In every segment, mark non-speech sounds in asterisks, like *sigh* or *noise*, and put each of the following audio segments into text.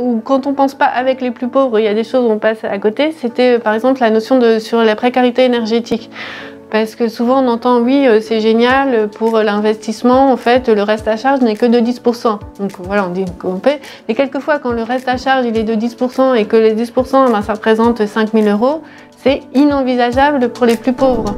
ou quand on pense pas avec les plus pauvres, il y a des choses où on passe à côté. C'était par exemple la notion de sur la précarité énergétique. Parce que souvent on entend oui euh, c'est génial pour l'investissement, en fait le reste à charge n'est que de 10%. Donc voilà on dit qu'on paie. Mais quelquefois quand le reste à charge il est de 10% et que les 10% ben, ça représente 5000 euros, c'est inenvisageable pour les plus pauvres.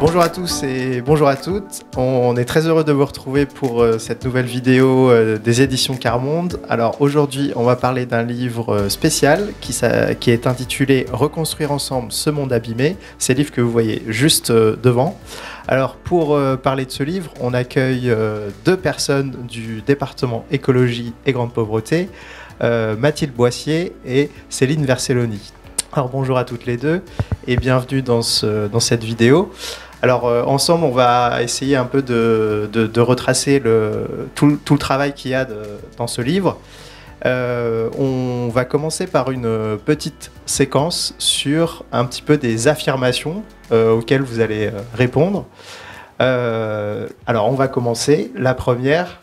Bonjour à tous et bonjour à toutes. On est très heureux de vous retrouver pour euh, cette nouvelle vidéo euh, des éditions Carmonde. Alors aujourd'hui, on va parler d'un livre euh, spécial qui, est intitulé Reconstruire ensemble ce monde abîmé. C'est le livre que vous voyez juste devant. Alors pour parler de ce livre, on accueille deux personnes du département écologie et grande pauvreté, Mathilde Boissier et Céline Verselloni. Alors bonjour à toutes les deux et bienvenue dans cette vidéo. Alors euh, ensemble, on va essayer un peu de, retracer tout, le travail qu'il y a dans ce livre. Euh, on va commencer par une petite séquence sur un petit peu des affirmations euh, auxquelles vous allez répondre. alors on va commencer. La première.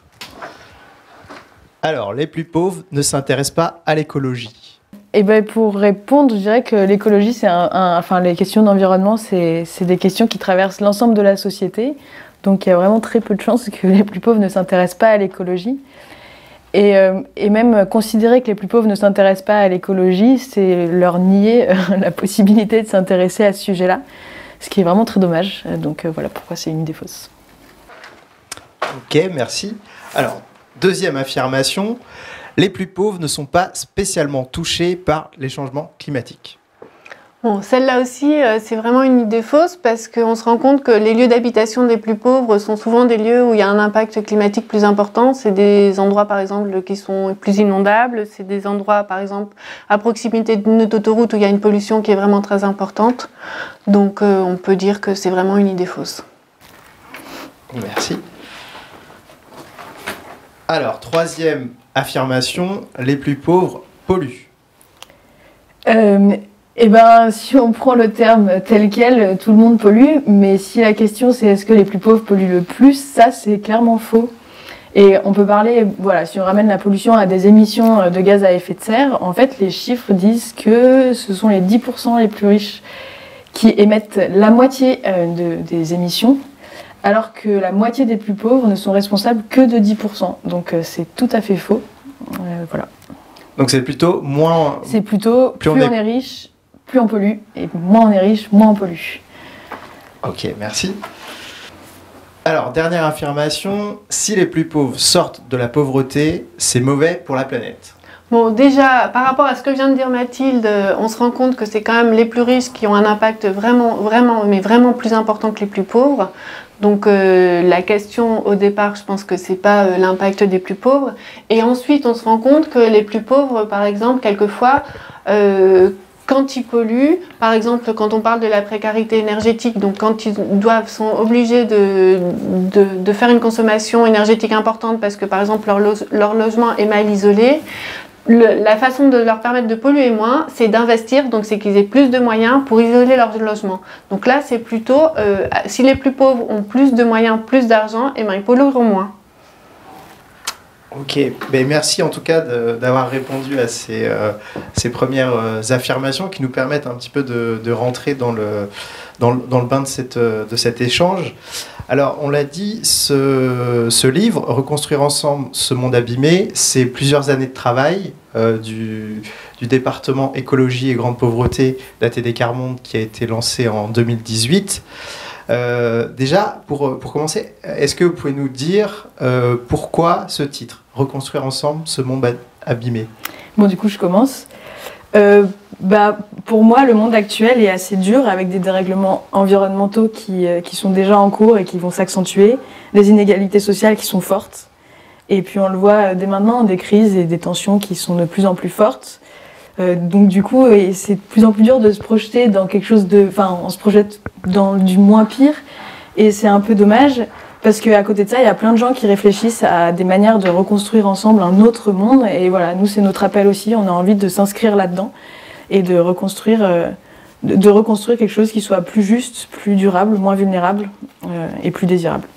Alors, les plus pauvres ne s'intéressent pas à l'écologie. Eh ben pour répondre, je dirais que l'écologie, c'est un, enfin les questions d'environnement, c'est des questions qui traversent l'ensemble de la société. Donc il y a vraiment très peu de chances que les plus pauvres ne s'intéressent pas à l'écologie. Et, euh, et, même considérer que les plus pauvres ne s'intéressent pas à l'écologie, c'est leur nier euh, *laughs* la possibilité de s'intéresser à ce sujet-là, ce qui est vraiment très dommage. Donc euh, voilà pourquoi c'est une idée fausse. Ok, merci. Alors, deuxième affirmation, les plus pauvres ne sont pas spécialement touchés par les changements climatiques. Bon, celle-là aussi, euh, c'est vraiment une idée fausse parce qu'on se rend compte que les lieux d'habitation des plus pauvres sont souvent des lieux où il y a un impact climatique plus important. C'est des endroits, par exemple, qui sont plus inondables. C'est des endroits, par exemple, à proximité d'une autoroute où il y a une pollution qui est vraiment très importante. Donc, euh, on peut dire que c'est vraiment une idée fausse. Merci. Alors, troisième affirmation, les plus pauvres polluent. Euh, eh ben, si on prend le terme tel quel, tout le monde pollue, mais si la question c'est est-ce que les plus pauvres polluent le plus, ça c'est clairement faux. Et on peut parler, voilà, si on ramène la pollution à des émissions de gaz à effet de serre, en fait les chiffres disent que ce sont les 10% les plus riches qui émettent la moitié euh, des émissions, alors que la moitié des plus pauvres ne sont responsables que de 10%. Donc euh, c'est tout à fait faux. Euh, voilà. Donc c'est plutôt moins. C'est plutôt plus, on, est... riche, plus on pollue, et moins on est riche, moins on pollue. Ok, merci. Alors, dernière affirmation, si les plus pauvres sortent de la pauvreté, c'est mauvais pour la planète. Bon, déjà, par rapport à ce que vient de dire Mathilde, on se rend compte que c'est quand même les plus riches qui ont un impact vraiment, vraiment, mais vraiment plus important que les plus pauvres. Donc euh, la question au départ, je pense que c'est pas euh, l'impact des plus pauvres. Et ensuite, on se rend compte que les plus pauvres, par exemple, quelquefois, euh, quand ils polluent, par exemple, quand on parle de la précarité énergétique, donc quand ils doivent, sont obligés de, faire une consommation énergétique importante parce que, par exemple, leur logement est mal isolé, la façon de leur permettre de polluer moins, c'est d'investir, donc c'est qu'ils aient plus de moyens pour isoler leur logement. Donc là, c'est plutôt, euh, si les plus pauvres ont plus de moyens, plus d'argent, et eh ben, ils pollueront moins. Ok, ben, merci en tout cas d'avoir répondu à ces, euh, ces premières euh, affirmations qui nous permettent un petit peu de, de rentrer dans le, dans, dans, le bain de, cette, de cet échange. Alors, on l'a dit, ce, livre, Reconstruire ensemble ce monde abîmé, c'est plusieurs années de travail euh, du, département écologie et grande pauvreté d'ATD Carmonde qui a été lancé en 2018. Euh, déjà, pour, pour commencer, est-ce que vous pouvez nous dire euh, pourquoi ce titre, Reconstruire ensemble ce monde abîmé? Bon, du coup, je commence. bah, pour moi, le monde actuel est assez dur avec des dérèglements environnementaux qui, euh, qui sont déjà en cours et qui vont s'accentuer, des inégalités sociales qui sont fortes. Et puis on le voit euh, dès maintenant, des crises et des tensions qui sont de plus en plus fortes. Euh, donc du coup, c'est de plus en plus dur de se projeter dans quelque chose de... Enfin, on se projette dans du moins pire. Et c'est un peu dommage parce qu'à côté de ça, il y a plein de gens qui réfléchissent à des manières de reconstruire ensemble un autre monde. Et voilà, nous, c'est notre appel aussi. On a envie de s'inscrire là-dedans et de reconstruire, euh, reconstruire quelque chose qui soit plus juste, plus durable, moins vulnérable euh, et plus désirable.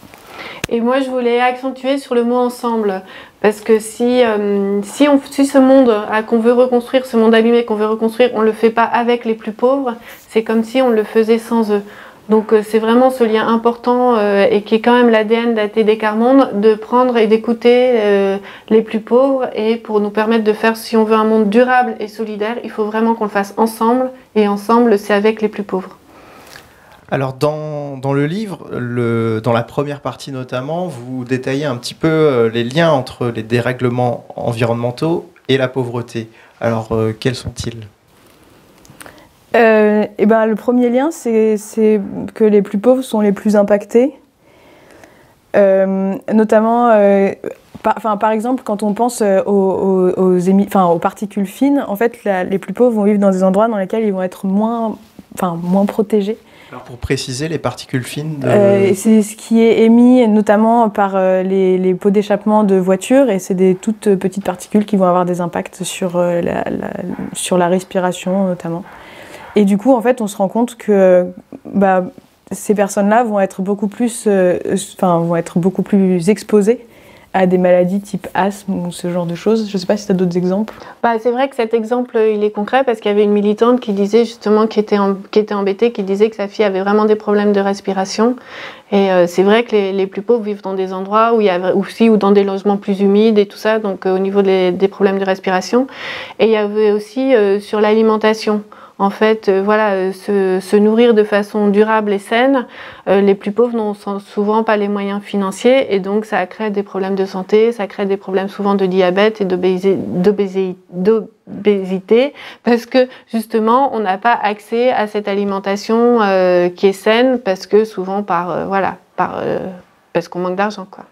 Et moi, je voulais accentuer sur le mot ensemble. Parce que si, euh, si, on, si ce monde qu'on veut reconstruire, ce monde abîmé qu'on veut reconstruire, on ne le fait pas avec les plus pauvres, c'est comme si on le faisait sans eux. Donc euh, c'est vraiment ce lien important euh, et qui est quand même l'ADN d'ATD Carmonde, de prendre et d'écouter les plus pauvres et pour nous permettre de faire, si on veut un monde durable et solidaire, il faut vraiment qu'on le fasse ensemble et ensemble c'est avec les plus pauvres. Alors dans, dans le livre, le, dans la première partie notamment, vous détaillez un petit peu euh, les liens entre les dérèglements environnementaux et la pauvreté. Alors euh, quels sont-ils? Euh, eh ben, Le premier lien, c'est que les plus pauvres sont les plus impactés. notamment, par, par, exemple, quand on pense aux, aux, aux, particules fines, en fait, les plus pauvres vont vivre dans des endroits dans lesquels ils vont être moins, moins protégés. Alors pour préciser, les particules fines de... Euh, c'est ce qui est émis notamment par euh, les, pots d'échappement de voitures et c'est des toutes petites particules qui vont avoir des impacts sur, euh, la, sur la respiration notamment. Et du coup, en fait, on se rend compte que bah, ces personnes-là vont être beaucoup plus, enfin, vont être beaucoup plus exposées à des maladies type asthme ou ce genre de choses. Je ne sais pas si tu as d'autres exemples. Bah, c'est vrai que cet exemple, il est concret parce qu'il y avait une militante qui disait justement, qui était, qui était embêtée, qui disait que sa fille avait vraiment des problèmes de respiration. Et euh, c'est vrai que les, les, plus pauvres vivent dans des endroits où il y a aussi ou dans des logements plus humides et tout ça, donc euh, au niveau des, des, problèmes de respiration. Et il y avait aussi euh, sur l'alimentation en fait, euh, voilà, euh, se, nourrir de façon durable et saine. Euh, les plus pauvres n'ont souvent pas les moyens financiers et donc ça crée des problèmes de santé, ça crée des problèmes souvent de diabète et d'obésité parce que justement on n'a pas accès à cette alimentation qui est saine parce que souvent par voilà par parce qu'on manque d'argent quoi.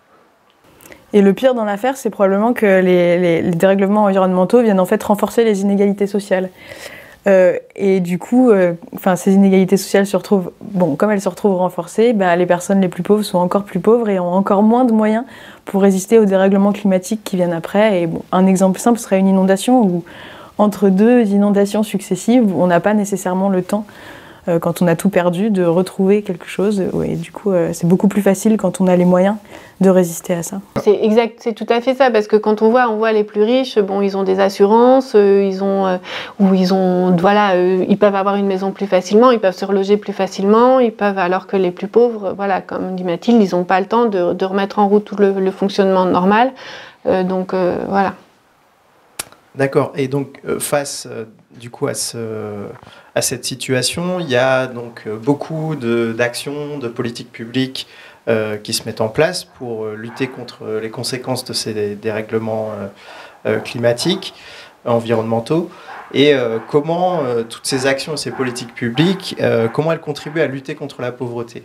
Et le pire dans l'affaire, c'est probablement que les, dérèglements environnementaux viennent en fait renforcer les inégalités sociales. Euh, et du coup, euh, enfin, ces inégalités sociales se retrouvent, bon, comme elles se retrouvent renforcées, bah, les personnes les plus pauvres sont encore plus pauvres et ont encore moins de moyens pour résister aux dérèglements climatiques qui viennent après. Et bon, un exemple simple serait une inondation où, entre deux inondations successives, on n'a pas nécessairement le temps euh, quand on a tout perdu, de retrouver quelque chose. Et du coup, c'est beaucoup plus facile quand on a les moyens de résister à ça. C'est exact, c'est tout à fait ça, parce que quand on voit, on voit les plus riches, bon, ils ont des assurances, euh, ils ont, ou ils ont, voilà, ils peuvent avoir une maison plus facilement, ils peuvent se reloger plus facilement, ils peuvent, alors que les plus pauvres, voilà, comme dit Mathilde, ils n'ont pas le temps de, de, remettre en route tout le, le fonctionnement normal. donc voilà. D'accord. Et donc face du coup à, ce, à cette situation. Il y a donc euh, beaucoup d'actions, de, politiques publiques euh, qui se mettent en place pour euh, lutter contre les conséquences de ces dérèglements climatiques, environnementaux. Et comment toutes ces actions et ces politiques publiques, comment elles contribuent à lutter contre la pauvreté?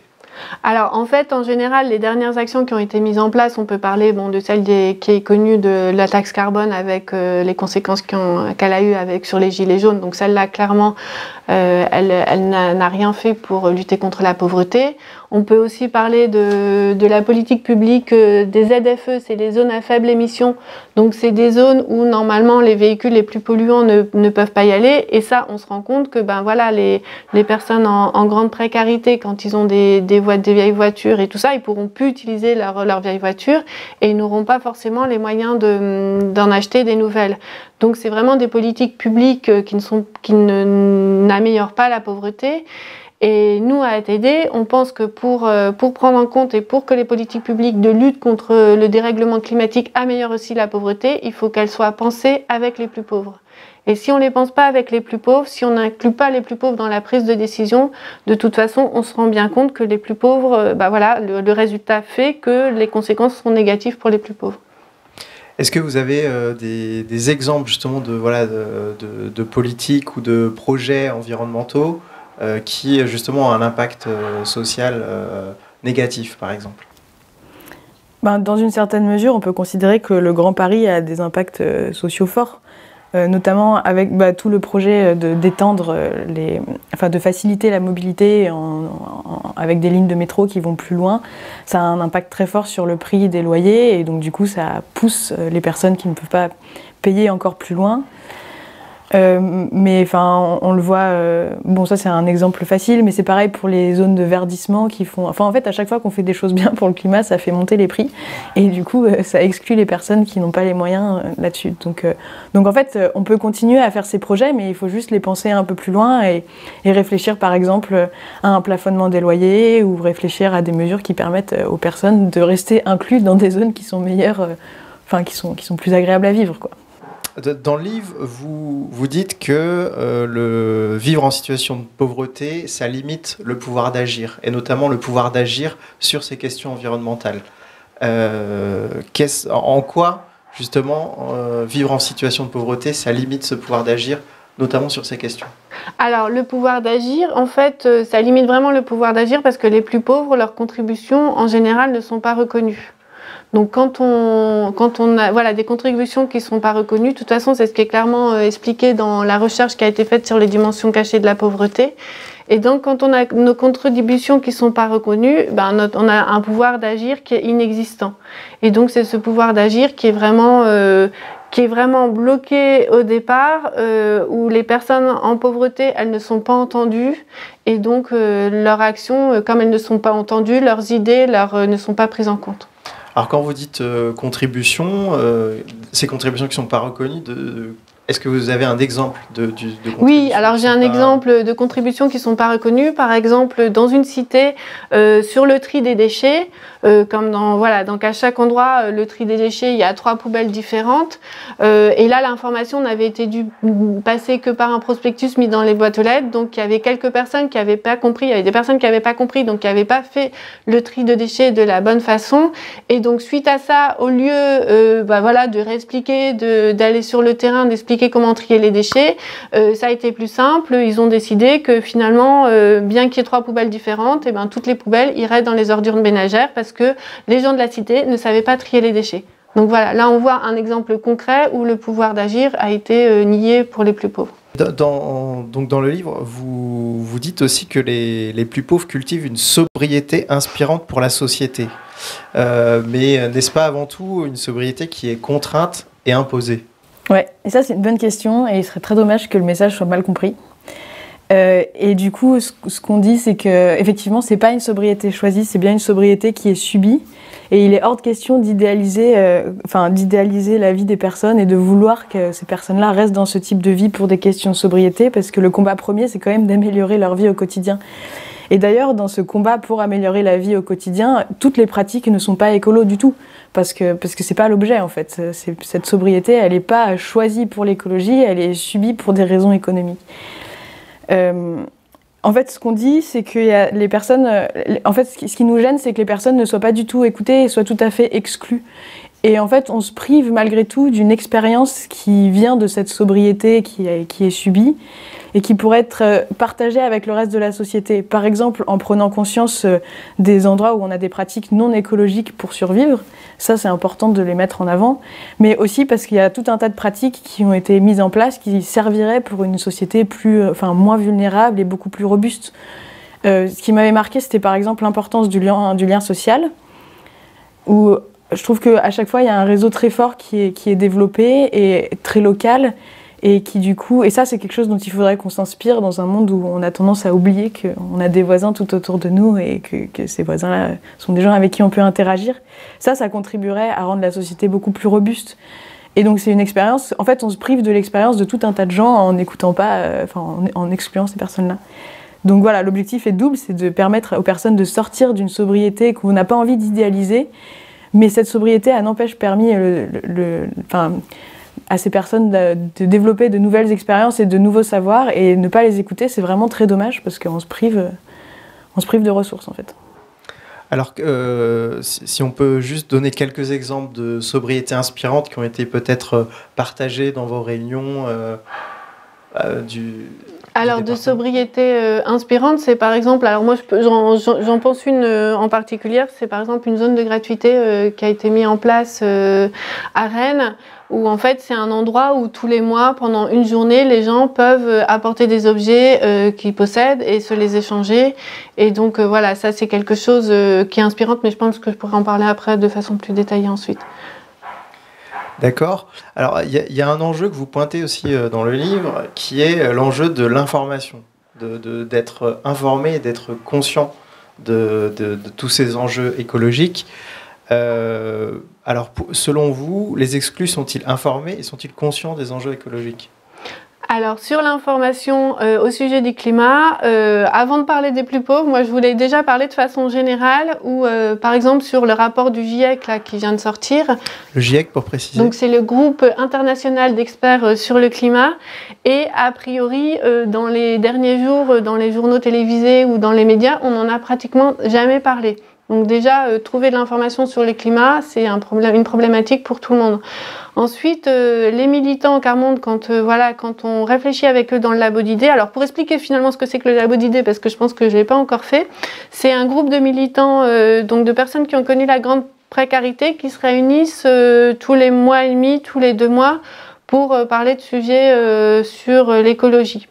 Alors en fait, en général, les dernières actions qui ont été mises en place, on peut parler bon, de celle qui est connue de la taxe carbone avec euh, les conséquences qu'elle a eues avec, sur les gilets jaunes. Donc celle-là, clairement, euh, elle, n'a rien fait pour lutter contre la pauvreté. On peut aussi parler de, la politique publique euh, des ZFE, c'est les zones à faible émission. Donc c'est des zones où normalement les véhicules les plus polluants ne, ne, peuvent pas y aller. Et ça, on se rend compte que ben voilà, les, les personnes en, en, grande précarité, quand ils ont des, des, des vieilles voitures et tout ça, ils pourront plus utiliser leur, leur vieille voiture et ils n'auront pas forcément les moyens d'en acheter des nouvelles. Donc c'est vraiment des politiques publiques euh, qui ne sont qui n'améliorent pas la pauvreté. Et nous, à ATD, on pense que pour, euh, pour prendre en compte et pour que les politiques publiques de lutte contre le dérèglement climatique améliorent aussi la pauvreté, il faut qu'elles soient pensées avec les plus pauvres. Et si on ne les pense pas avec les plus pauvres, si on n'inclut pas les plus pauvres dans la prise de décision, de toute façon, on se rend bien compte que les plus pauvres, euh, bah voilà, le, résultat fait que les conséquences sont négatives pour les plus pauvres. Est-ce que vous avez euh, des, exemples justement de, voilà, de, de politiques ou de projets environnementaux euh, qui justement a un impact euh, social euh, négatif, par exemple? Ben, Dans une certaine mesure, on peut considérer que le Grand Paris a des impacts sociaux forts. Notamment avec bah, tout le projet de d'étendre les, enfin de faciliter la mobilité avec des lignes de métro qui vont plus loin, ça a un impact très fort sur le prix des loyers et donc du coup ça pousse les personnes qui ne peuvent pas payer encore plus loin. Euh, mais enfin, on, le voit. Euh, bon, ça c'est un exemple facile, mais c'est pareil pour les zones de verdissement qui font. Enfin, en fait, à chaque fois qu'on fait des choses bien pour le climat, ça fait monter les prix, et du coup, euh, ça exclut les personnes qui n'ont pas les moyens là-dessus. Donc, donc, en fait, on peut continuer à faire ces projets, mais il faut juste les penser un peu plus loin et, et réfléchir, par exemple, à un plafonnement des loyers ou réfléchir à des mesures qui permettent aux personnes de rester incluses dans des zones qui sont meilleures, enfin, qui sont qui sont plus agréables à vivre, quoi. Dans le livre, vous, vous dites que euh, le vivre en situation de pauvreté, ça limite le pouvoir d'agir, et notamment le pouvoir d'agir sur ces questions environnementales. Euh, en quoi, justement, euh, vivre en situation de pauvreté, ça limite ce pouvoir d'agir, notamment sur ces questions? Alors, le pouvoir d'agir, en fait, ça limite vraiment le pouvoir d'agir parce que les plus pauvres, leurs contributions, en général, ne sont pas reconnues. Donc quand on, quand on a voilà, des contributions qui ne sont pas reconnues, de toute façon c'est ce qui est clairement euh, expliqué dans la recherche qui a été faite sur les dimensions cachées de la pauvreté. Et donc quand on a nos contributions qui ne sont pas reconnues, ben, on a un pouvoir d'agir qui est inexistant. Et donc c'est ce pouvoir d'agir qui est vraiment... Euh, qui est vraiment bloqué au départ, euh, où les personnes en pauvreté, elles ne sont pas entendues, et donc leurs actions, comme elles ne sont pas entendues, leurs idées leur, ne sont pas prises en compte. Alors quand vous dites euh, contribution, euh, ces contributions qui ne sont pas reconnues, de, est-ce que vous avez un exemple de, de, Oui, alors j'ai un exemple de contributions qui ne sont pas reconnues. Par exemple, dans une cité, euh, sur le tri des déchets, euh, comme dans, voilà, donc à chaque endroit, euh, le tri des déchets, il y a trois poubelles différentes. Euh, et là, l'information n'avait été dû passer que par un prospectus mis dans les boîtes aux lettres. Donc il y avait quelques personnes qui n'avaient pas compris, il y avait des personnes qui n'avaient pas compris, donc qui n'avaient pas fait le tri de déchets de la bonne façon. Et donc suite à ça, au lieu bah, voilà, de réexpliquer, d'aller sur le terrain, d'expliquer comment trier les déchets. Euh, ça a été plus simple. Ils ont décidé que finalement, euh, bien qu'il y ait trois poubelles différentes, et eh ben, toutes les poubelles iraient dans les ordures ménagères parce que les gens de la cité ne savaient pas trier les déchets. Donc voilà, là on voit un exemple concret où le pouvoir d'agir a été euh, nié pour les plus pauvres. Dans, donc dans le livre, vous, vous dites aussi que les, les, plus pauvres cultivent une sobriété inspirante pour la société. mais n'est-ce pas avant tout une sobriété qui est contrainte et imposée? Ouais, et ça c'est une bonne question et il serait très dommage que le message soit mal compris. Euh, et du coup, ce, qu'on dit, c'est que effectivement, c'est pas une sobriété choisie, c'est bien une sobriété qui est subie. Et il est hors de question d'idéaliser, euh, d'idéaliser la vie des personnes et de vouloir que ces personnes-là restent dans ce type de vie pour des questions de sobriété, parce que le combat premier, c'est quand même d'améliorer leur vie au quotidien. Et d'ailleurs, dans ce combat pour améliorer la vie au quotidien, toutes les pratiques ne sont pas écolo du tout, parce que parce que c'est pas l'objet en fait. Cette sobriété, elle n'est pas choisie pour l'écologie, elle est subie pour des raisons économiques. Euh, en fait, ce qu'on dit, c'est que les personnes. Euh, en fait, ce qui nous gêne, c'est que les personnes ne soient pas du tout écoutées et soient tout à fait exclues. Et en fait, on se prive malgré tout d'une expérience qui vient de cette sobriété qui est subie et qui pourrait être euh, partagé avec le reste de la société. Par exemple, en prenant conscience euh, des endroits où on a des pratiques non écologiques pour survivre. Ça, c'est important de les mettre en avant. Mais aussi parce qu'il y a tout un tas de pratiques qui ont été mises en place qui serviraient pour une société plus, euh, enfin, moins vulnérable et beaucoup plus robuste. ce qui m'avait marqué, c'était par exemple l'importance du lien, social, où je trouve qu'à chaque fois, il y a un réseau très fort qui est développé et très local et qui du coup, et ça c'est quelque chose dont il faudrait qu'on s'inspire dans un monde où on a tendance à oublier qu'on a des voisins tout autour de nous et que, ces voisins-là sont des gens avec qui on peut interagir. Ça, ça contribuerait à rendre la société beaucoup plus robuste. Et donc c'est une expérience, en fait on se prive de l'expérience de tout un tas de gens en n'écoutant pas, euh, en, excluant ces personnes-là. Donc voilà, l'objectif est double, c'est de permettre aux personnes de sortir d'une sobriété qu'on n'a pas envie d'idéaliser, mais cette sobriété, elle n'empêche permis le, enfin, à ces personnes de, développer de nouvelles expériences et de nouveaux savoirs et ne pas les écouter, c'est vraiment très dommage parce qu'on se prive, on se prive de ressources en fait. Alors, euh, si on peut juste donner quelques exemples de sobriété inspirantes qui ont été peut-être euh, partagées dans vos réunions euh, du, alors de sobriété inspirante, c'est par exemple, alors moi j'en pense une en particulier, c'est par exemple une zone de gratuité qui a été mise en place à Rennes où en fait c'est un endroit où tous les mois, pendant une journée, les gens peuvent euh, apporter des objets euh, qu'ils possèdent et se les échanger. Et donc euh, voilà, ça c'est quelque chose qui est inspirant, mais je pense que je pourrais en parler après de façon plus détaillée ensuite. D'accord. Alors, il y, a un enjeu que vous pointez aussi dans le livre, qui est l'enjeu de l'information, d'être de, informé et d'être conscient de, tous ces enjeux écologiques. Euh, alors, selon vous, les exclus sont-ils informés et sont-ils conscients des enjeux écologiques? Alors sur l'information euh, au sujet du climat, euh, avant de parler des plus pauvres, moi je voulais déjà parler de façon générale ou euh, par exemple sur le rapport du GIEC là, qui vient de sortir. Le GIEC pour préciser. Donc c'est le groupe international d'experts sur le climat et a priori dans les derniers jours dans les journaux télévisés ou dans les médias on n'en a pratiquement jamais parlé. Donc déjà, euh, trouver de l'information sur les climats, c'est un problème, une problématique pour tout le monde. Ensuite, euh, les militants Carmonde, quand, euh, voilà, quand on réfléchit avec eux dans le labo d'idées, alors pour expliquer finalement ce que c'est que le labo d'idées, parce que je pense que je l'ai pas encore fait, c'est un groupe de militants, donc de personnes qui ont connu la grande précarité, qui se réunissent tous les mois et demi, tous les deux mois, pour euh, parler de sujets euh, sur l'écologie.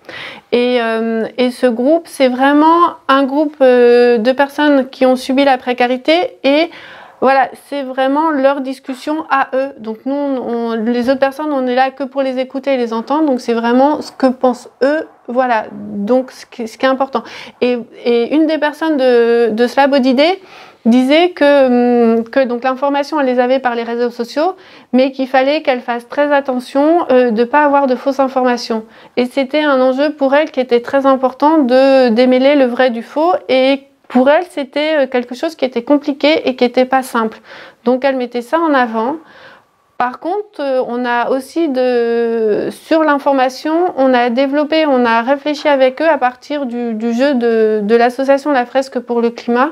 Et, euh, et, ce groupe, c'est vraiment un groupe de personnes qui ont subi la précarité et voilà, c'est vraiment leur discussion à eux. Donc nous, les autres personnes, on est là que pour les écouter et les entendre. Donc c'est vraiment ce que pensent eux. Voilà, donc ce qui, est important. Et, et, une des personnes de, de ce labo d'idées, disait que, hum, que donc l'information, elle les avait par les réseaux sociaux, mais qu'il fallait qu'elle fasse très attention euh, de ne pas avoir de fausses informations. Et c'était un enjeu pour elle qui était très important de démêler le vrai du faux. Et pour elle, c'était euh, quelque chose qui était compliqué et qui n'était pas simple. Donc elle mettait ça en avant. Par contre, euh, on a aussi de, sur l'information, on a développé, on a réfléchi avec eux à partir du, du jeu de, de l'association La Fresque pour le climat.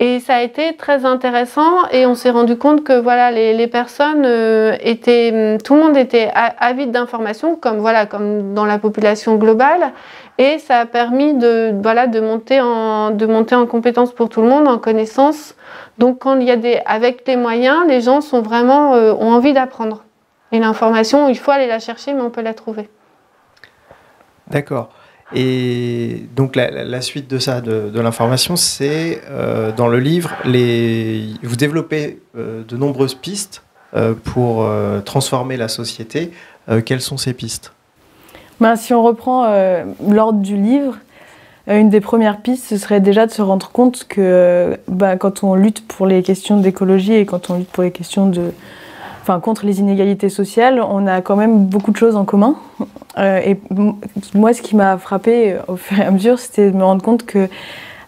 Et ça a été très intéressant et on s'est rendu compte que voilà, les, les personnes euh, étaient, tout le monde était avide d'informations, comme, voilà, comme dans la population globale. Et ça a permis de, voilà, de, monter en, de monter en compétences pour tout le monde, en connaissances. Donc quand il y a des, avec les moyens, les gens sont vraiment, euh, ont envie d'apprendre. Et l'information, il faut aller la chercher, mais on peut la trouver. D'accord. Et donc la, suite de ça, de, l'information, c'est euh, dans le livre, vous développez euh, de nombreuses pistes euh, pour transformer la société. quelles sont ces pistes? Ben, Si on reprend l'ordre du livre, une des premières pistes, ce serait déjà de se rendre compte que ben, quand on lutte pour les questions d'écologie et quand on lutte pour les questions de, enfin, contre les inégalités sociales, on a quand même beaucoup de choses en commun. Euh, et moi, ce qui m'a frappé euh, au fur et à mesure, c'était de me rendre compte que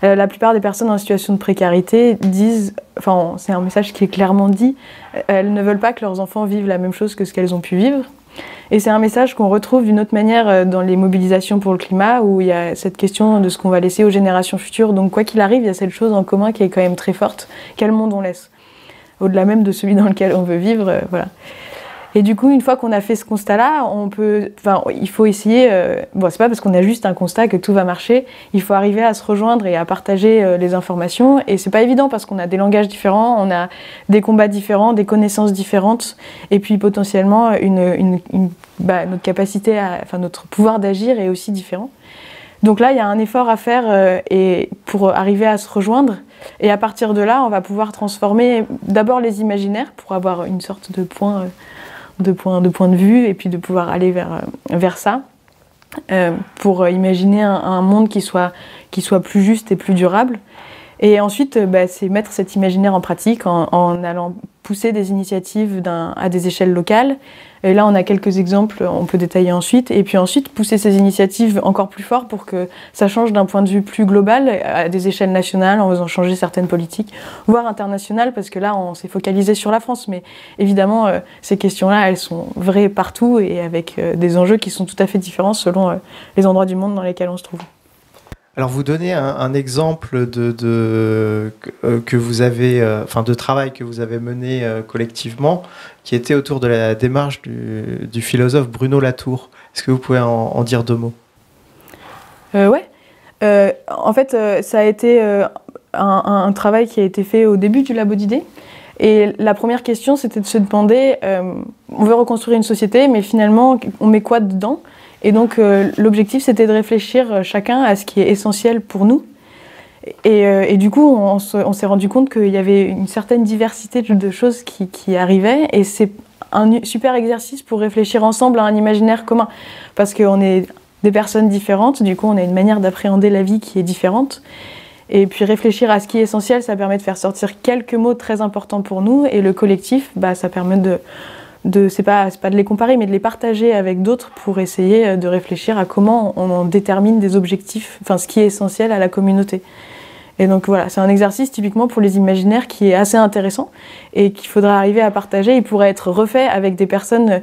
euh, la plupart des personnes en situation de précarité disent, enfin, c'est un message qui est clairement dit, elles ne veulent pas que leurs enfants vivent la même chose que ce qu'elles ont pu vivre. Et c'est un message qu'on retrouve d'une autre manière dans les mobilisations pour le climat, où il y a cette question de ce qu'on va laisser aux générations futures. Donc, quoi qu'il arrive, il y a cette chose en commun qui est quand même très forte. Quel monde on laisse? Au-delà même de celui dans lequel on veut vivre. Voilà. Et du coup, une fois qu'on a fait ce constat-là, on peut, enfin, il faut essayer. Euh, bon, c'est pas parce qu'on a juste un constat que tout va marcher. Il faut arriver à se rejoindre et à partager euh, les informations. Et c'est pas évident parce qu'on a des langages différents, on a des combats différents, des connaissances différentes, et puis potentiellement une, bah, notre capacité, enfin, notre pouvoir d'agir est aussi différent. Donc là, il y a un effort à faire euh, et pour arriver à se rejoindre. Et à partir de là, on va pouvoir transformer d'abord les imaginaires pour avoir une sorte de point, euh, de point, de, point de vue et puis de pouvoir aller vers, euh, vers ça. pour imaginer un, monde qui soit, qui soit plus juste et plus durable. Et ensuite, bah, c'est mettre cet imaginaire en pratique en allant pousser des initiatives à des échelles locales. Et là, on a quelques exemples, on peut détailler ensuite. Et puis ensuite, pousser ces initiatives encore plus fort pour que ça change d'un point de vue plus global, à des échelles nationales, en faisant changer certaines politiques, voire internationales, parce que là, on s'est focalisé sur la France. Mais évidemment, euh, ces questions-là, elles sont vraies partout et avec euh, des enjeux qui sont tout à fait différents selon euh, les endroits du monde dans lesquels on se trouve. Alors vous donnez un, exemple de, euh, que vous avez, euh, de travail que vous avez mené euh, collectivement, qui était autour de la démarche du, philosophe Bruno Latour. Est-ce que vous pouvez en, dire deux mots? Ouais. en fait, ça a été un, un, travail qui a été fait au début du labo d'idées. Et la première question, c'était de se demander, on veut reconstruire une société, mais finalement, on met quoi dedans? Et donc euh, l'objectif c'était de réfléchir euh, chacun à ce qui est essentiel pour nous. Et, euh, du coup on, s'est rendu compte qu'il y avait une certaine diversité de choses qui, arrivaient et c'est un super exercice pour réfléchir ensemble à un imaginaire commun. Parce qu'on est des personnes différentes, du coup on a une manière d'appréhender la vie qui est différente. Et puis réfléchir à ce qui est essentiel, ça permet de faire sortir quelques mots très importants pour nous. Et le collectif, bah, ça permet de, de c'est pas, de les comparer, mais de les partager avec d'autres pour essayer euh, de réfléchir à comment on détermine des objectifs, enfin ce qui est essentiel à la communauté. Et donc voilà, c'est un exercice typiquement pour les imaginaires qui est assez intéressant et qu'il faudra arriver à partager. Il pourrait être refait avec des personnes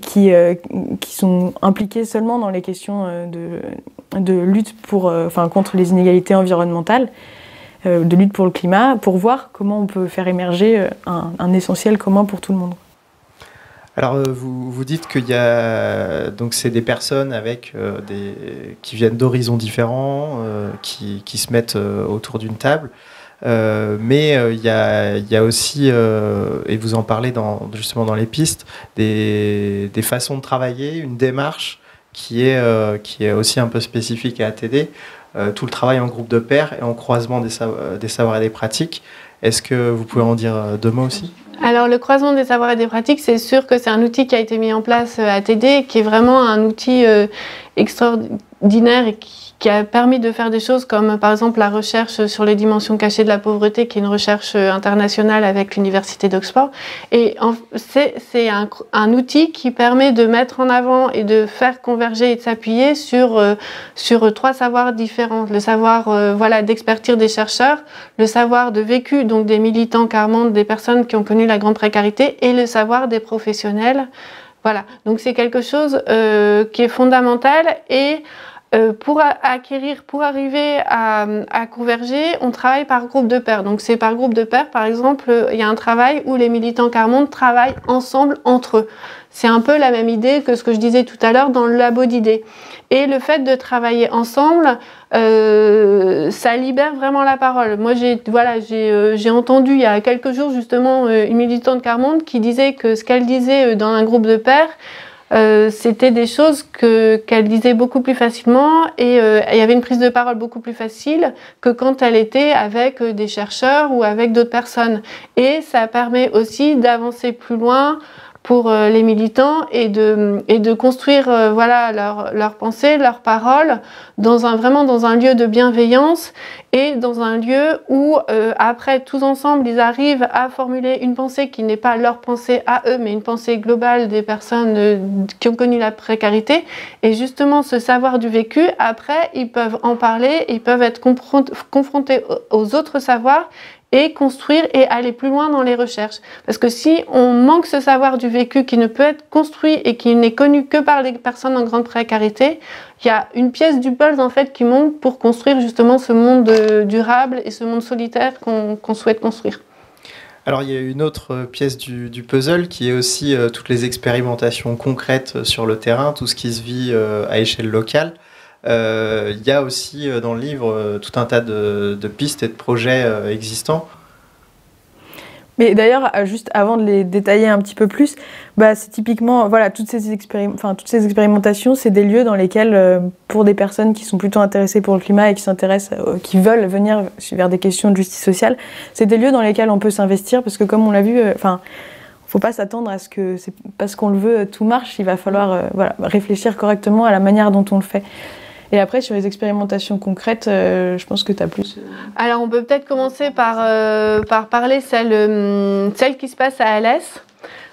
qui, euh, qui sont impliquées seulement dans les questions euh, de, lutte pour, contre les inégalités environnementales, de lutte pour le climat, pour voir comment on peut faire émerger un essentiel commun pour tout le monde. Alors, euh, vous, vous dites qu'il y a donc c'est des personnes avec euh, des qui viennent d'horizons différents, euh, qui, qui, se mettent autour d'une table. mais il y, a, y, a, aussi, et vous en parlez dans, justement dans les pistes, des, des façons de travailler, une démarche qui est, qui est aussi un peu spécifique à ATD. tout le travail en groupe de pairs et en croisement des, des savoirs et des pratiques. Est-ce que vous pouvez en dire deux mots aussi? Alors le croisement des savoirs et des pratiques, c'est sûr que c'est un outil qui a été mis en place à TD, qui est vraiment un outil euh, extraordinaire et qui qui a permis de faire des choses comme par exemple la recherche sur les dimensions cachées de la pauvreté, qui est une recherche internationale avec l'Université d'Oxford. Et c'est un, un, outil qui permet de mettre en avant et de faire converger et de s'appuyer sur, euh, sur trois savoirs différents. Le savoir euh, voilà, d'expertise des chercheurs, le savoir de vécu, donc des militants carmondes, des personnes qui ont connu la grande précarité, et le savoir des professionnels. Voilà, donc c'est quelque chose euh, qui est fondamental et euh, pour acquérir, pour arriver à, converger, on travaille par groupe de pairs. Donc c'est par groupe de pairs, par exemple, il y a un travail où les militants Carmonde travaillent ensemble entre eux. C'est un peu la même idée que ce que je disais tout à l'heure dans le labo d'idées. Et le fait de travailler ensemble, euh, ça libère vraiment la parole. Moi, j'ai voilà, euh, entendu il y a quelques jours justement euh, une militante Carmonde qui disait que ce qu'elle disait dans un groupe de pairs, euh, c'était des choses qu'elle disait beaucoup plus facilement et euh, il y avait une prise de parole beaucoup plus facile que quand elle était avec euh, des chercheurs ou avec d'autres personnes. Et ça permet aussi d'avancer plus loin pour euh, les militants et de, et de construire euh, voilà, leurs leur pensées, leurs paroles dans un, vraiment dans un lieu de bienveillance et dans un lieu où euh, après tous ensemble ils arrivent à formuler une pensée qui n'est pas leur pensée à eux mais une pensée globale des personnes qui ont connu la précarité. Et justement ce savoir du vécu après ils peuvent en parler ils peuvent être confrontés aux autres savoirs et construire et aller plus loin dans les recherches. Parce que si on manque ce savoir du vécu qui ne peut être construit et qui n'est connu que par les personnes en grande précarité, il y a une pièce du puzzle en fait qui manque pour construire justement ce monde durable et ce monde solitaire qu'on souhaite construire. Alors il y a une autre pièce du, puzzle qui est aussi euh, toutes les expérimentations concrètes sur le terrain, tout ce qui se vit euh, à échelle locale. Euh, il y a aussi euh, dans le livre euh, tout un tas de, pistes et de projets existants. Mais d'ailleurs, juste avant de les détailler un petit peu plus, bah, c'est typiquement, voilà, toutes ces, enfin, toutes ces expérimentations, c'est des lieux dans lesquels, pour des personnes qui sont plutôt intéressées pour le climat et qui s'intéressent, qui veulent venir vers des questions de justice sociale, c'est des lieux dans lesquels on peut s'investir parce que, comme on l'a vu, enfin, faut pas s'attendre à ce que parce qu'on le veut tout marche. Il va falloir réfléchir correctement à la manière dont on le fait. Et après, sur les expérimentations concrètes, euh, je pense que tu as plus. Euh, Alors, on peut peut-être commencer par, euh, par parler celle, celle qui se passe à Alès.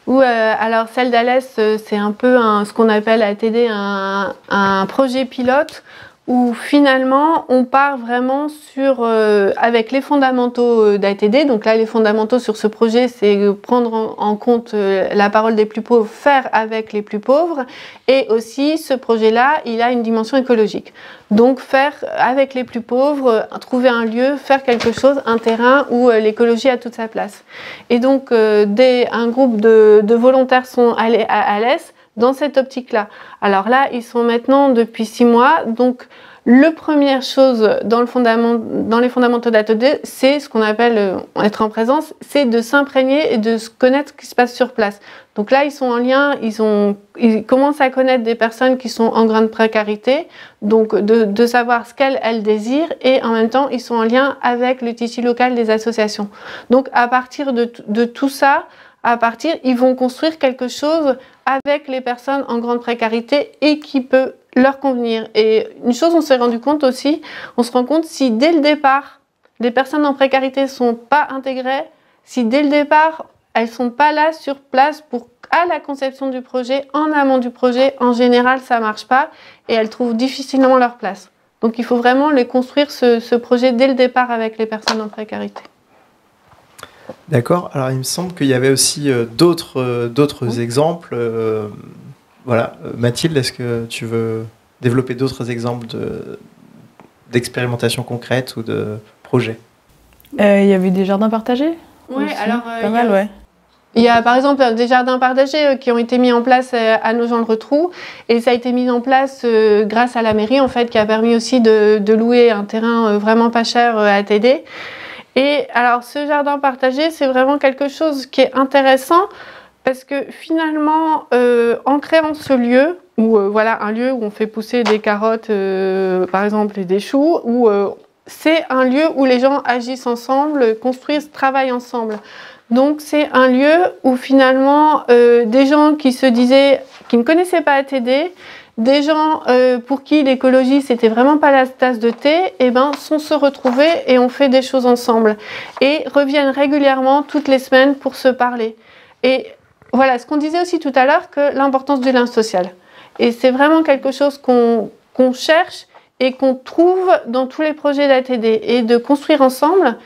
Où, alors, celle d'Alès, c'est un peu ce qu'on appelle à TD un projet pilote où finalement on part vraiment sur euh, avec les fondamentaux euh, d'ATD. Donc là, les fondamentaux sur ce projet, c'est prendre en, compte euh, la parole des plus pauvres, faire avec les plus pauvres, et aussi ce projet-là, il a une dimension écologique. Donc faire avec les plus pauvres, trouver un lieu, faire quelque chose, un terrain où l'écologie a toute sa place. Et donc des, un groupe de, de volontaires sont allés à Alès dans cette optique-là. Alors là, ils sont maintenant depuis six mois. Donc, le première chose dans, le fondament, dans les fondamentaux d'ATD, c'est ce qu'on appelle euh, être en présence, c'est de s'imprégner et de connaître ce qui se passe sur place. Donc là, ils sont en lien, ils, ont, ils commencent à connaître des personnes qui sont en grande précarité, donc de, de savoir ce qu'elles elles désirent, et en même temps, ils sont en lien avec le tissu local des associations. Donc à partir de, de tout ça, à partir, ils vont construire quelque chose avec les personnes en grande précarité et qui peut leur convenir. Et une chose, on s'est rendu compte aussi, on se rend compte si dès le départ, les personnes en précarité sont pas intégrées, si dès le départ, elles sont pas là sur place pour à la conception du projet, en amont du projet, en général, ça marche pas et elles trouvent difficilement leur place. Donc il faut vraiment les construire ce, ce projet dès le départ avec les personnes en précarité. D'accord. Alors il me semble qu'il y avait aussi euh, d'autres euh, d'autres exemples. Euh, voilà, Mathilde, est-ce que tu veux développer d'autres exemples de d'expérimentation concrète ou de projets? Il y avait des jardins partagés. Oui, alors pas mal, ouais. Il y a par exemple des jardins partagés qui ont été mis en place à Nogent-le-Retrou et ça a été mis en place grâce à la mairie en fait qui a permis aussi de, de louer un terrain vraiment pas cher à TD. Et alors, ce jardin partagé, c'est vraiment quelque chose qui est intéressant parce que finalement, euh, en ce lieu, ou euh, voilà un lieu où on fait pousser des carottes, euh, par exemple, et des choux, où c'est un lieu où les gens agissent ensemble, construisent, travaillent ensemble. Donc c'est un lieu où finalement des gens qui se disaient, qui ne connaissaient pas ATD, des gens euh, pour qui l'écologie c'était vraiment pas la tasse de thé, eh ben sont se retrouver et on fait des choses ensemble et reviennent régulièrement toutes les semaines pour se parler. Et voilà ce qu'on disait aussi tout à l'heure que l'importance du lien social. Et c'est vraiment quelque chose qu'on cherche et qu'on trouve dans tous les projets d'ATD et de construire ensemble.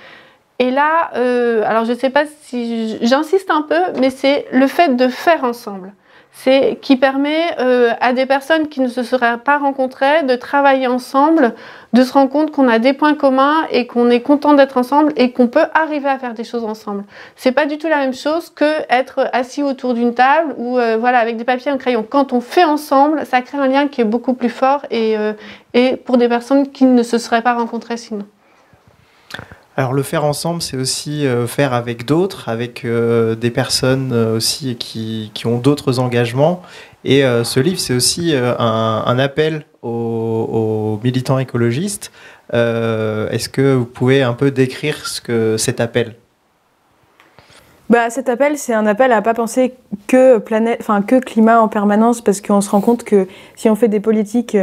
Et là, euh, alors je ne sais pas si j'insiste un peu, mais c'est le fait de faire ensemble c'est qui permet euh, à des personnes qui ne se seraient pas rencontrées de travailler ensemble, de se rendre compte qu'on a des points communs et qu'on est content d'être ensemble et qu'on peut arriver à faire des choses ensemble. C'est pas du tout la même chose que être assis autour d'une table ou euh, voilà avec des papiers et un crayon. Quand on fait ensemble, ça crée un lien qui est beaucoup plus fort et, euh, et pour des personnes qui ne se seraient pas rencontrées sinon. Alors le faire ensemble, c'est aussi euh, faire avec d'autres, avec euh, des personnes euh, aussi qui, qui ont d'autres engagements. Et ce livre, c'est aussi un, appel aux, militants écologistes. Est-ce que vous pouvez un peu décrire ce que cet appel? Bah, cet appel, c'est un appel à pas penser que planète, enfin que climat en permanence, parce qu'on se rend compte que si on fait des politiques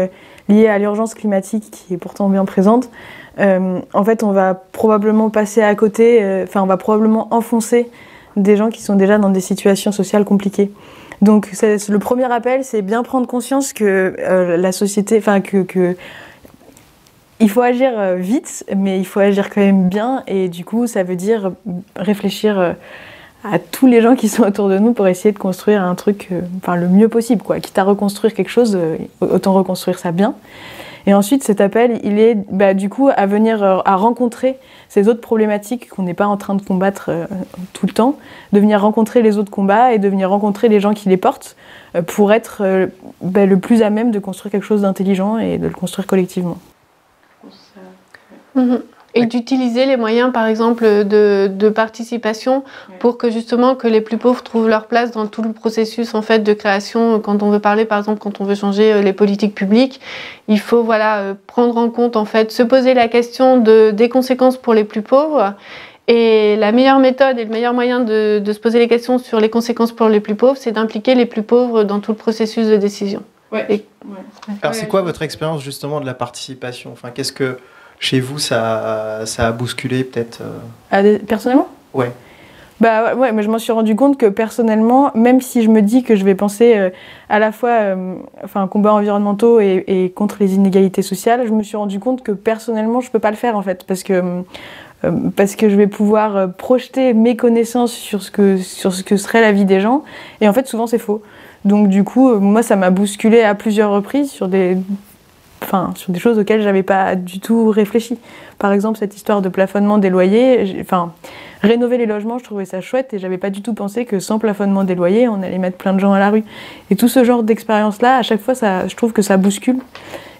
liées à l'urgence climatique, qui est pourtant bien présente, euh, en fait, on va probablement passer à côté, euh, enfin, on va probablement enfoncer des gens qui sont déjà dans des situations sociales compliquées. Donc, le premier appel, c'est bien prendre conscience que euh, la société, enfin, que, que, il faut agir vite, mais il faut agir quand même bien, et du coup, ça veut dire réfléchir à tous les gens qui sont autour de nous pour essayer de construire un truc, enfin, le mieux possible, quoi. Quitte à reconstruire quelque chose, autant reconstruire ça bien. Et ensuite, cet appel, il est bah, du coup à venir euh, à rencontrer ces autres problématiques qu'on n'est pas en train de combattre euh, tout le temps, de venir rencontrer les autres combats et de venir rencontrer les gens qui les portent euh, pour être bah, le plus à même de construire quelque chose d'intelligent et de le construire collectivement. Mhm. Et d'utiliser les moyens, par exemple, de, de, participation pour que justement que les plus pauvres trouvent leur place dans tout le processus en fait de création. Quand on veut parler, par exemple, quand on veut changer euh, les politiques publiques, il faut voilà euh, prendre en compte en fait, se poser la question de, des conséquences pour les plus pauvres. Et la meilleure méthode et le meilleur moyen de, de se poser les questions sur les conséquences pour les plus pauvres, c'est d'impliquer les plus pauvres dans tout le processus de décision. Ouais. Alors, c'est quoi votre expérience justement de la participation? Enfin, qu'est-ce que chez vous, ça, ça a bousculé peut-être euh Personnellement? Ouais. Bah ouais, mais je m'en suis rendu compte que personnellement, même si je me dis que je vais penser euh, à la fois euh, enfin, combat environnementaux et, et, contre les inégalités sociales, je me suis rendu compte que personnellement, je peux pas le faire en fait, parce que parce que je vais pouvoir projeter mes connaissances sur ce que sur ce que serait la vie des gens, et en fait souvent c'est faux. Donc du coup, moi ça m'a bousculé à plusieurs reprises sur des sur des choses auxquelles j'avais pas du tout réfléchi. Par exemple, cette histoire de plafonnement des loyers, enfin, rénover les logements, je trouvais ça chouette et j'avais pas du tout pensé que sans plafonnement des loyers, on allait mettre plein de gens à la rue. Et tout ce genre d'expérience-là, à chaque fois, ça, je trouve que ça bouscule.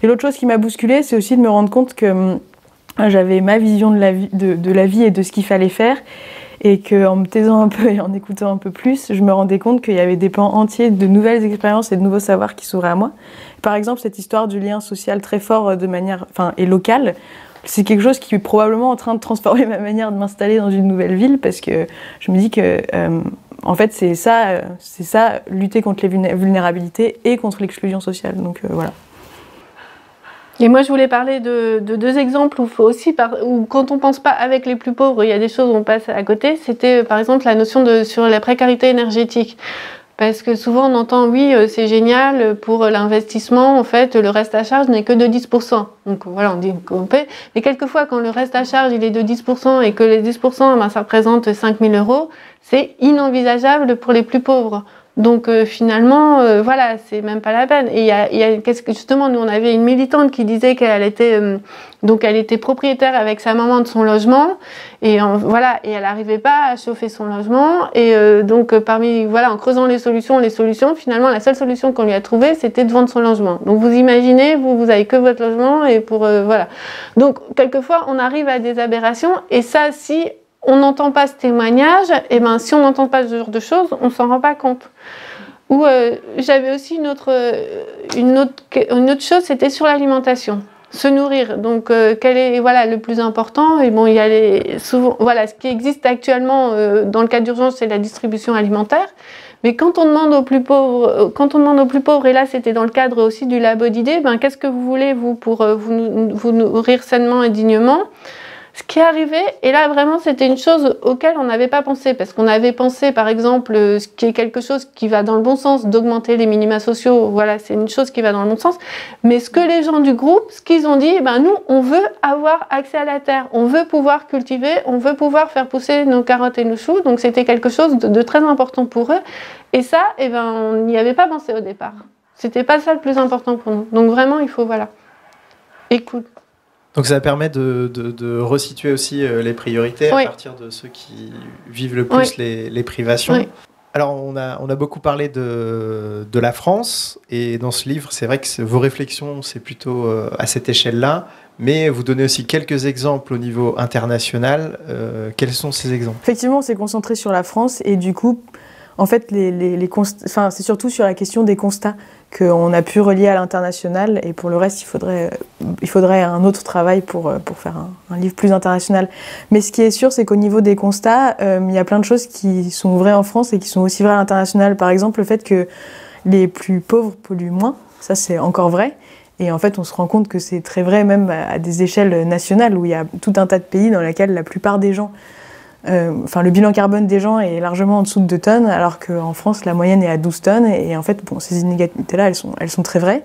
Et l'autre chose qui m'a bousculé, c'est aussi de me rendre compte que hum, j'avais ma vision de la vie, de la vie et de ce qu'il fallait faire et qu'en me taisant un peu et en écoutant un peu plus, je me rendais compte qu'il y avait des pans entiers de nouvelles expériences et de nouveaux savoirs qui s'ouvraient à moi. Par exemple, cette histoire du lien social très fort euh, de manière, enfin, et local, c'est quelque chose qui est probablement en train de transformer *laughs* ma manière de m'installer dans une nouvelle ville parce que je me dis que, euh, en fait, c'est ça, c'est ça, lutter contre les vulnérabilités et contre l'exclusion sociale. Donc voilà. Et moi, je voulais parler de, deux exemples où, aussi où, quand on pense pas avec les plus pauvres, il y a des choses où on passe à côté. C'était par exemple la notion de sur la précarité énergétique. Parce que souvent on entend oui, euh, c'est génial pour l'investissement, en fait, le reste à charge n'est que de 10%. Donc voilà, on dit qu'on paie. Mais quelquefois, quand le reste à charge il est de 10% et que les 10%, ben, ça représente 5000 euros, c'est inenvisageable pour les plus pauvres. Donc euh, finalement, euh, voilà, c'est même pas la peine. Et il y a, y a qu'est-ce que justement, nous on avait une militante qui disait qu'elle était euh, donc elle était propriétaire avec sa maman de son logement et voilà, et elle n'arrivait pas à chauffer son logement. Et donc parmi voilà, en creusant les solutions, les solutions, finalement la seule solution qu'on lui a trouvée, c'était de vendre son logement. Donc vous imaginez, vous vous avez que votre logement et pour voilà. Donc quelquefois on arrive à des aberrations et ça si on n'entend pas ce témoignage, et eh ben si on n'entend pas ce genre de choses, on s'en rend pas compte. Ou euh, j'avais aussi une autre, euh, une autre, chose, c'était sur l'alimentation, se nourrir. Donc euh, est le plus important? Et bon, il y a voilà ce qui existe actuellement dans le cas d'urgence, c'est la distribution alimentaire. Mais quand on demande aux plus pauvres, quand on demande aux plus pauvres, et là c'était dans le cadre aussi du labo d'idées, ben qu'est-ce que vous voulez pour vous nourrir sainement et dignement? Ce qui est arrivé, et là vraiment c'était une chose auquel on n'avait pas pensé, parce qu'on avait pensé par exemple euh, ce qui est quelque chose qui va dans le bon sens, d'augmenter les minima sociaux, voilà, c'est une chose qui va dans le bon sens, mais ce que les gens du groupe, ce qu'ils ont dit, ben nous on veut avoir accès à la terre, on veut pouvoir cultiver, on veut pouvoir faire pousser nos carottes et nos choux, donc c'était quelque chose de, très important pour eux, et ça, eh ben, on n'y avait pas pensé au départ. C'était pas ça le plus important pour nous. Donc vraiment, il faut, voilà, écoute. Donc ça permet de, de, resituer aussi euh, les priorités à partir de ceux qui vivent le plus les, les, privations. Alors on a, on a beaucoup parlé de, de, la France et dans ce livre c'est vrai que vos réflexions c'est plutôt euh, à cette échelle-là, mais vous donnez aussi quelques exemples au niveau international. Euh, quels sont ces exemples? Effectivement on s'est concentré sur la France et du coup en fait c'est surtout sur la question des constats qu'on a pu relier à l'international. Et pour le reste, il faudrait, un autre travail pour, pour faire un, livre plus international. Mais ce qui est sûr, c'est qu'au niveau des constats, euh, il y a plein de choses qui sont vraies en France et qui sont aussi vraies à l'international. Par exemple, le fait que les plus pauvres polluent moins, ça c'est encore vrai. Et en fait, on se rend compte que c'est très vrai même à des échelles nationales où il y a tout un tas de pays dans lesquels la plupart des gens euh, enfin, le bilan carbone des gens est largement en dessous de 2 tonnes, alors qu'en France, la moyenne est à 12 tonnes. Et en fait, bon, ces inégalités-là, elles sont, très vraies.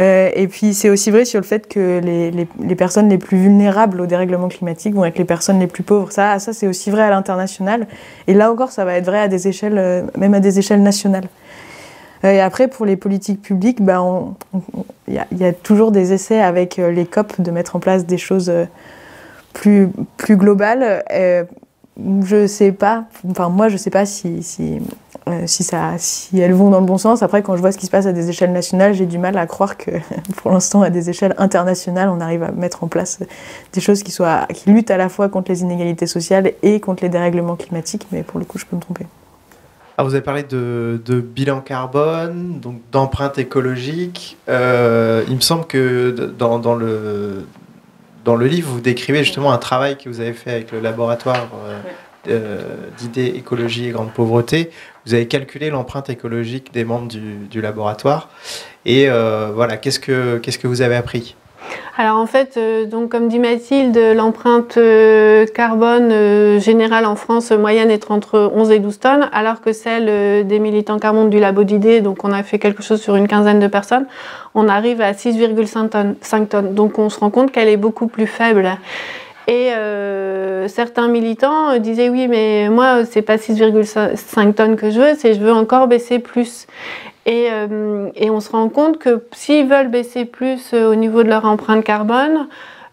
Euh, et puis, c'est aussi vrai sur le fait que les, personnes les plus vulnérables au dérèglement climatique vont être les personnes les plus pauvres. Ça, ça c'est aussi vrai à l'international. Et là encore, ça va être vrai à des échelles, euh, même à des échelles nationales. Et après, pour les politiques publiques, il bah, y, a, y, a toujours des essais avec les COP de mettre en place des choses plus, plus globales. Je sais pas, enfin moi je sais pas si, euh, si, ça, si elles vont dans le bon sens. Après, quand je vois ce qui se passe à des échelles nationales, j'ai du mal à croire que *laughs* pour l'instant, à des échelles internationales, on arrive à mettre en place des choses qui, soient, qui luttent à la fois contre les inégalités sociales et contre les dérèglements climatiques. Mais pour le coup, je peux me tromper. Ah, vous avez parlé de, de bilan carbone, donc d'empreinte écologique. Euh, il me semble que dans, dans, le, dans le livre, vous décrivez justement un travail que vous avez fait avec le laboratoire euh, d'idées écologie et grande pauvreté. Vous avez calculé l'empreinte écologique des membres du, du laboratoire. Et euh, voilà, qu'est-ce que, qu'est-ce que vous avez appris? Alors en fait, euh, donc comme dit Mathilde, l'empreinte euh, carbone euh, générale en France moyenne est entre 11 et 12 tonnes, alors que celle des militants carbone du labo d'idées, donc on a fait quelque chose sur une quinzaine de personnes, on arrive à 6,5 tonnes, 5 tonnes. Donc on se rend compte qu'elle est beaucoup plus faible. Et certains militants disaient oui, mais moi c'est pas 6,5 tonnes que je veux, c'est je veux encore baisser plus. Euh, et, on se rend compte que s'ils veulent baisser plus euh, au niveau de leur empreinte carbone,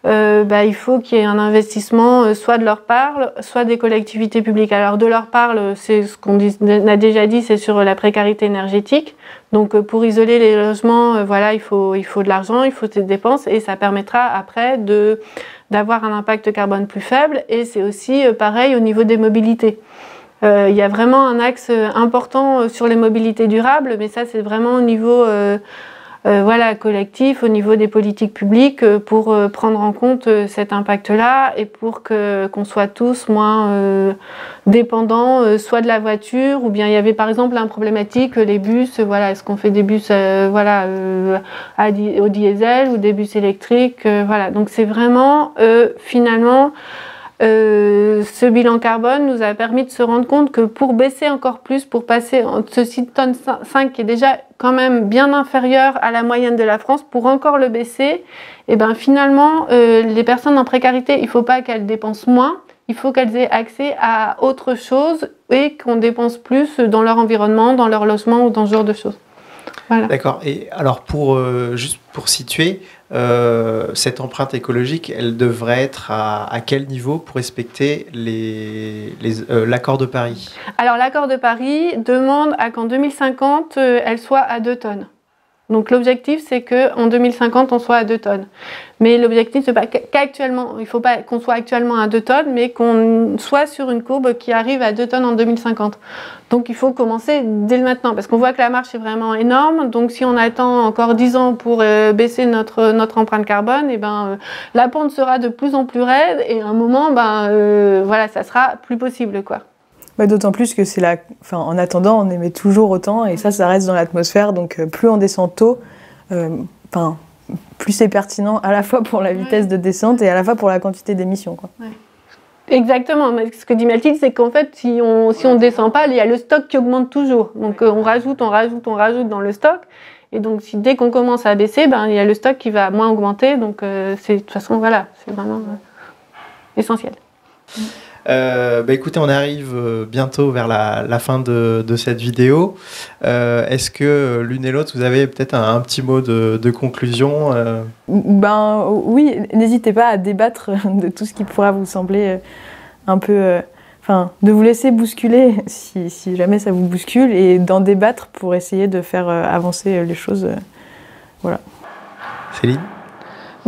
euh, bah, il faut qu'il y ait un investissement soit de leur part, soit des collectivités publiques. Alors de leur part, c'est ce qu'on a déjà dit, c'est sur la précarité énergétique. Donc pour isoler les logements, voilà, il faut, il faut de l'argent, il faut des dépenses et ça permettra après d'avoir un impact carbone plus faible. Et c'est aussi pareil au niveau des mobilités. Euh, il y a vraiment un axe important euh, sur les mobilités durables, mais ça c'est vraiment au niveau euh, voilà, collectif au niveau des politiques publiques euh, pour euh, prendre en compte cet impact-là et pour qu'on soit tous moins dépendants, soit de la voiture ou bien il y avait par exemple un problématique les bus, voilà, est-ce qu'on fait des bus, voilà, au diesel ou des bus électriques, voilà. Donc c'est vraiment finalement euh, ce bilan carbone nous a permis de se rendre compte que pour baisser encore plus, pour passer ce 6 tonnes 5 qui est déjà quand même bien inférieur à la moyenne de la France, pour encore le baisser, et eh ben finalement, euh, les personnes en précarité, il ne faut pas qu'elles dépensent moins, il faut qu'elles aient accès à autre chose et qu'on dépense plus dans leur environnement, dans leur logement ou dans ce genre de choses. D'accord. Et alors, pour, euh, juste pour situer, euh, cette empreinte écologique, elle devrait être à, quel niveau pour respecter euh, l'accord de Paris? Alors, l'accord de Paris demande à qu'en 2050, elle soit à 2 tonnes. Donc l'objectif, c'est qu'en 2050, on soit à 2 tonnes. Mais l'objectif, c'est pas qu'actuellement, il ne faut pas qu'on soit actuellement à 2 tonnes, mais qu'on soit sur une courbe qui arrive à 2 tonnes en 2050. Donc il faut commencer dès le maintenant, parce qu'on voit que la marche est vraiment énorme. Donc si on attend encore 10 ans pour euh, baisser notre, empreinte carbone, et eh ben, euh, la pente sera de plus en plus raide, et à un moment, ben, euh, voilà, ça sera plus possible. quoi. Bah, d'autant plus que c'est la. Enfin, en attendant, on émet toujours autant et ça, ça reste dans l'atmosphère. Donc, euh, plus on descend tôt, euh, plus c'est pertinent à la fois pour la vitesse de descente et à la fois pour la quantité d'émissions. Exactement. Ce que dit Mathilde, c'est qu'en fait, si on si on descend pas, il y a le stock qui augmente toujours. Donc, euh, on rajoute, on rajoute, on rajoute dans le stock. Et donc, si, dès qu'on commence à baisser, ben, il y a le stock qui va moins augmenter. Donc, c'est de toute façon, voilà, c'est vraiment essentiel. Euh, bah écoutez, on arrive euh, bientôt vers la, fin de, cette vidéo. Euh, est-ce que l'une et l'autre, vous avez peut-être un, petit mot de, conclusion Ben oui, n'hésitez pas à débattre *laughs* de tout ce qui pourra vous sembler un peu... Enfin, de vous laisser bousculer *laughs* si, si, jamais ça vous bouscule et d'en débattre pour essayer de faire avancer les choses. voilà. Céline?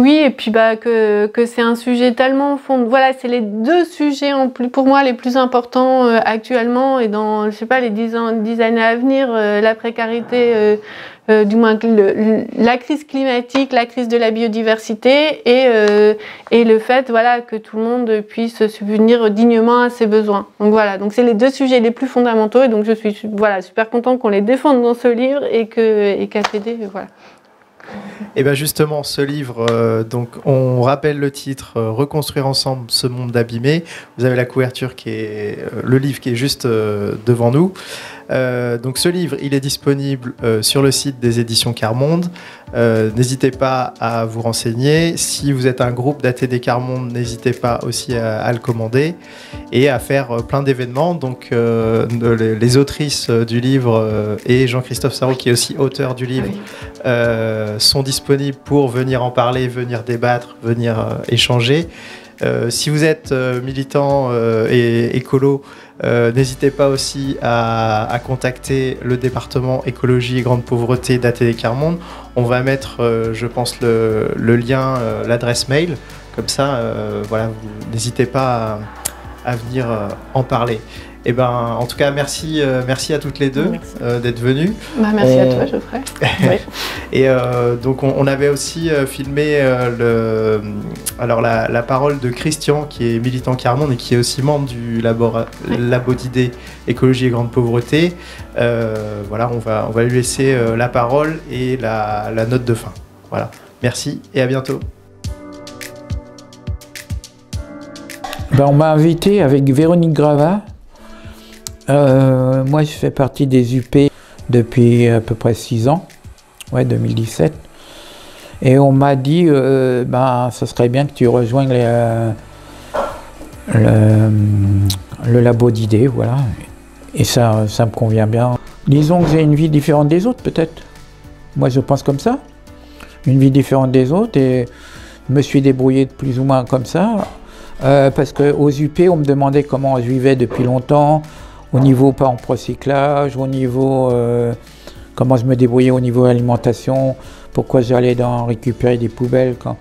Oui, et puis bah, que, que c'est un sujet tellement fond. Voilà, c'est les deux sujets en plus, pour moi les plus importants euh, actuellement et dans, je sais pas, les dix, ans, dix années à venir, euh, la précarité, euh, du moins la crise climatique, la crise de la biodiversité et, et le fait voilà, que tout le monde puisse subvenir dignement à ses besoins. Donc voilà, donc c'est les deux sujets les plus fondamentaux et donc je suis voilà, super content qu'on les défende dans ce livre et que et qu'APD, voilà. *laughs* Et bien justement, ce livre, euh, donc on rappelle le titre euh, Reconstruire ensemble ce monde abîmé. Vous avez la couverture qui est euh, le livre qui est juste devant nous. Donc ce livre, il est disponible sur le site des éditions Carmonde. Euh, n'hésitez pas à vous renseigner. Si vous êtes un groupe d'ATD Carmonde, n'hésitez pas aussi à, le commander et à faire plein d'événements. Donc les, autrices du livre et Jean-Christophe Sarro, qui est aussi auteur du livre, sont disponibles pour venir en parler, venir débattre, venir échanger. Si vous êtes militant et écolo, euh, n'hésitez pas aussi à, contacter le département écologie et grande pauvreté d'ATD Carmonde. On va mettre, euh, je pense, le, lien, euh, l'adresse mail. Comme ça, voilà, n'hésitez pas à venir en parler. Eh ben, en tout cas, merci, euh, merci à toutes les deux euh, d'être venues. Bah, merci à toi, Geoffrey. *laughs* Et euh, donc, on, avait aussi filmé le, alors la, parole de Christian, qui est militant Carmonde et qui est aussi membre du labo, labo d'idées écologie et grande pauvreté. voilà, on va, on va lui laisser la parole et la, la note de fin. Voilà. Merci et à bientôt. Ben, on m'a invité avec Véronique Gravat euh, moi, je fais partie des UP depuis à peu près 6 ans, ouais, 2017. Et on m'a dit, euh, ben, ce serait bien que tu rejoignes euh, le, labo d'idées, voilà. Et ça, ça me convient bien. Disons que j'ai une vie différente des autres, peut-être. Moi, je pense comme ça. Une vie différente des autres et je me suis débrouillé de plus ou moins comme ça. parce qu'aux UP, on me demandait comment je vivais depuis longtemps, au niveau pas en recyclage, au niveau euh, comment je me débrouillais au niveau alimentation, pourquoi j'allais dans récupérer des poubelles quand,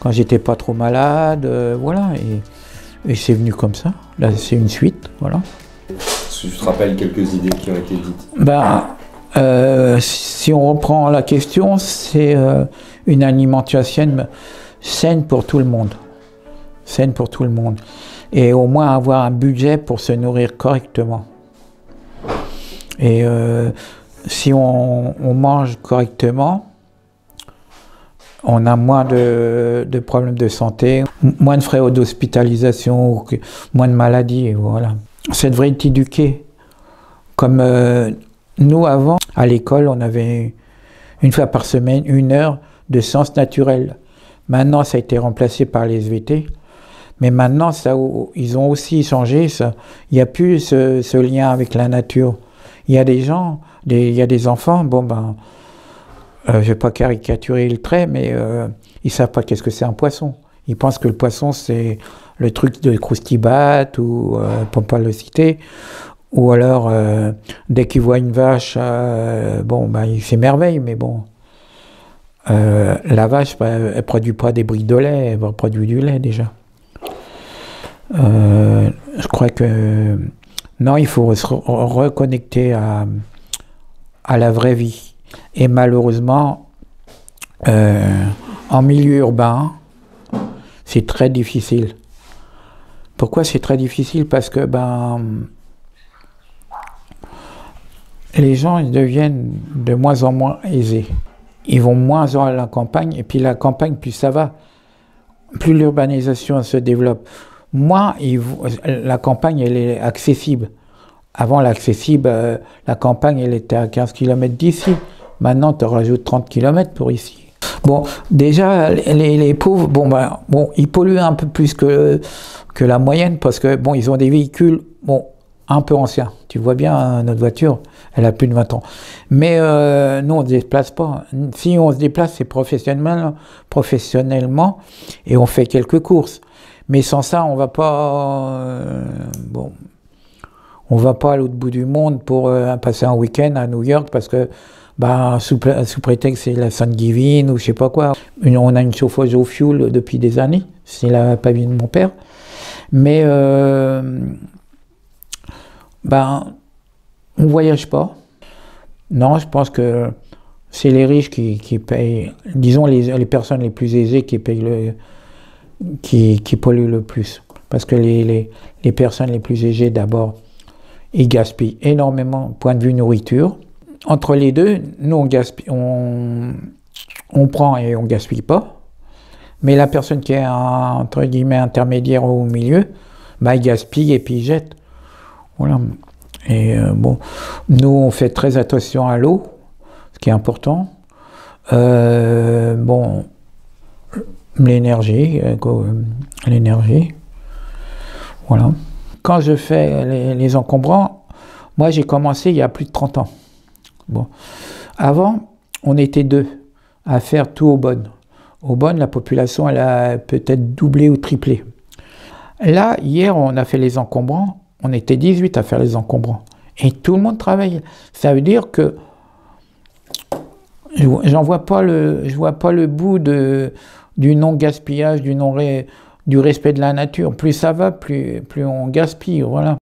quand j'étais pas trop malade, euh, voilà, et, et c'est venu comme ça. Là, c'est une suite, voilà. Je te rappelle quelques idées qui ont été dites. Ben, Euh, si on reprend la question, c'est une alimentation saine pour tout le monde. Saine pour tout le monde. Et au moins avoir un budget pour se nourrir correctement. Et euh, si on, mange correctement, on a moins de, problèmes de santé, moins de frais d'hospitalisation, moins de maladies. Voilà. Ça devrait être éduqué. Comme nous, avant, à l'école, on avait une fois par semaine une heure de sciences naturelles. Maintenant, ça a été remplacé par les SVT. Mais maintenant, ils ont aussi changé. Ça. Il n'y a plus ce, lien avec la nature. Il y a des gens, il y a des enfants, bon ben, euh, je vais pas caricaturer le trait, mais euh, ils savent pas qu'est-ce que c'est un poisson. Ils pensent que le poisson, c'est le truc de croustibat ou, euh, pour ne pas le citer, ou alors, euh, dès qu'il voit une vache, euh, bon, ben, il s'émerveille, mais bon. La vache, ben, elle produit pas des briques de lait, elle produit du lait déjà. Je crois que non, il faut se reconnecter à, à la vraie vie. Et malheureusement, en milieu urbain, c'est très difficile. Pourquoi c'est très difficile? Parce que ben les gens ils deviennent de moins en moins aisés. Ils vont moins en à la campagne, et puis la campagne, plus ça va, plus l'urbanisation se développe. Moins la campagne, elle est accessible. Avant, l'accessible, euh, la campagne, elle était à 15 km d'ici. Maintenant, tu rajoutes 30 km pour ici. Bon, déjà, les, pauvres, ben, bon, ils polluent un peu plus que, que la moyenne parce que, bon, ils ont des véhicules, bon, un peu anciens. Tu vois bien, hein, notre voiture, elle a plus de 20 ans. Mais euh, nous, on ne se déplace pas. Si on se déplace, c'est professionnellement, professionnellement et on fait quelques courses. Mais sans ça, on va pas. Euh, bon, on va pas à l'autre bout du monde pour euh, passer un week-end à New York parce que, bah, sous, prétexte c'est la Thanksgiving ou je sais pas quoi. on a une chauffeuse au fuel depuis des années. C'est la pavie de mon père. Mais ben, on voyage pas. Non, je pense que c'est les riches qui, payent, disons les, personnes les plus aisées qui payent le, qui, polluent le plus. Parce que les, personnes les plus aisées, d'abord, ils gaspillent énormément, point de vue nourriture. Entre les deux, nous, on, gaspille, on, on prend et on gaspille pas. Mais la personne qui est, entre guillemets, intermédiaire au milieu, bah, il gaspille et puis il jette. Voilà. Et euh, bon, nous, on fait très attention à l'eau, ce qui est important. Euh, bon, l'énergie, euh, l'énergie. Voilà. Quand je fais les, encombrants, moi j'ai commencé il y a plus de 30 ans. Avant, on était deux à faire tout au bon. Au bon, la population, elle a peut-être doublé ou triplé. Là, hier, on a fait les encombrants on était 18 à faire les encombrants. Et tout le monde travaille. Ça veut dire que j'en vois pas le, je vois pas le bout de, du non-gaspillage, du, non du respect de la nature. Plus ça va, plus, plus on gaspille. Voilà.